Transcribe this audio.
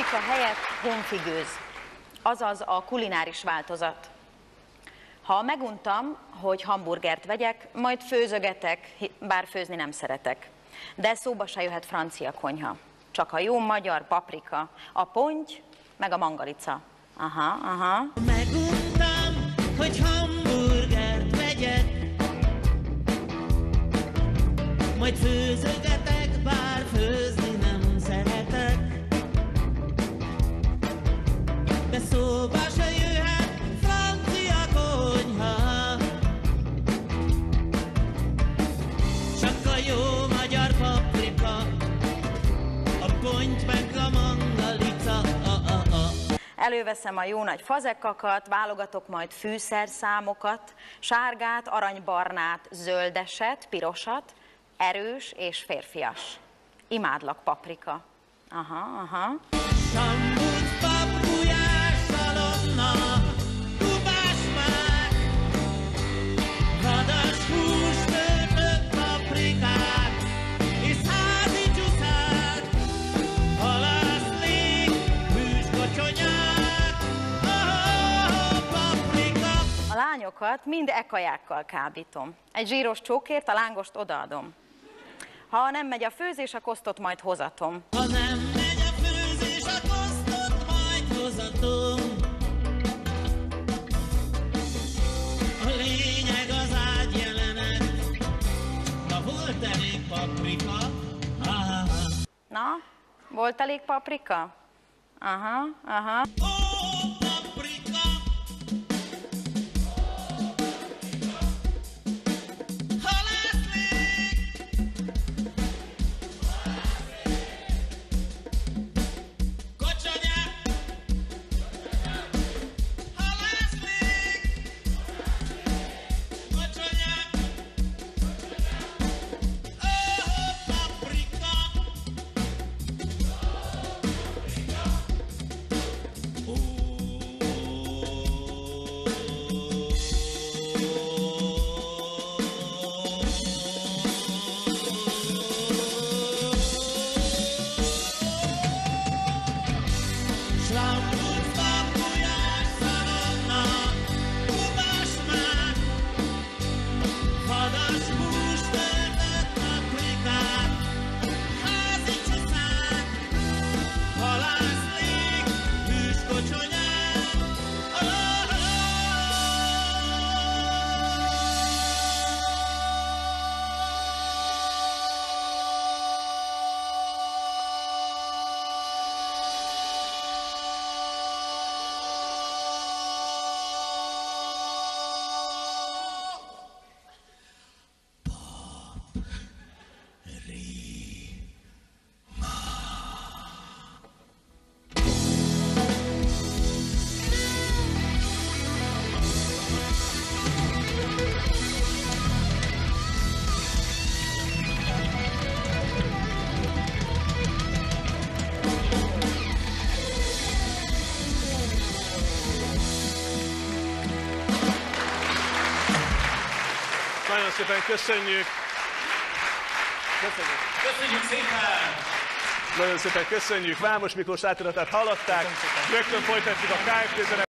paprika helyett honfigőz, azaz a kulináris változat. Ha meguntam, hogy hamburgert vegyek, majd főzögetek, bár főzni nem szeretek. De szóba se jöhet francia konyha. Csak a jó magyar paprika, a ponty, meg a mangalica. Aha, aha. Meguntam, hogy hamburgert vegyek, majd főzögetek, De szóba se jöhet francia konyha, csak a jó magyar paprika, a ponty meg a mangalica. A, a, a. Előveszem a jó nagy fazekakat, válogatok majd fűszerszámokat, sárgát, aranybarnát, zöldeset, pirosat, erős és férfias. Imádlak paprika. Aha, aha. Tambut, A lányokat mind ekajákkal kábítom. Egy zsíros csókért a lángost odaadom. Ha nem megy a főzés, a kosztot majd hozatom. Ha nem megy a főzés, a kosztot majd hozatom. A lényeg az ágyjelenet, ha volt elég paprika, ah, Na, volt elég paprika? Aha, aha. Nagyon szépen köszönjük. Köszönjük. Köszönjük szépen! Nagyon szépen köszönjük. Vámos Miklós átiratát hallották. Rögtön folytatjuk a KFT.